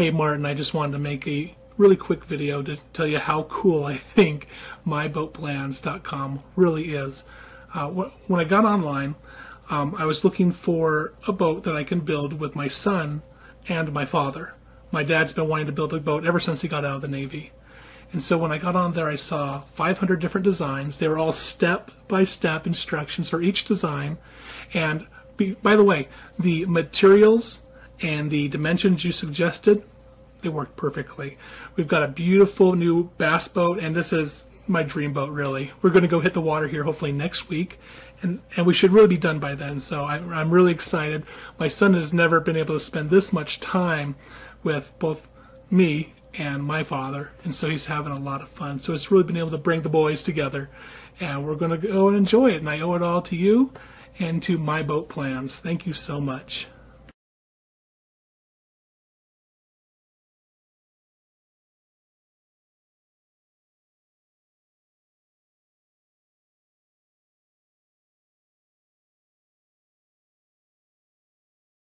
Hey Martin, I just wanted to make a really quick video to tell you how cool I think myboatplans.com really is. Uh, when I got online, um, I was looking for a boat that I can build with my son and my father. My dad's been wanting to build a boat ever since he got out of the Navy. And so when I got on there, I saw 500 different designs. They were all step by step instructions for each design. And be, by the way, the materials and the dimensions you suggested, they work perfectly. We've got a beautiful new bass boat, and this is my dream boat, really. We're going to go hit the water here hopefully next week, and, and we should really be done by then. So I, I'm really excited. My son has never been able to spend this much time with both me and my father, and so he's having a lot of fun. So it's really been able to bring the boys together, and we're going to go and enjoy it. And I owe it all to you and to My Boat Plans. Thank you so much.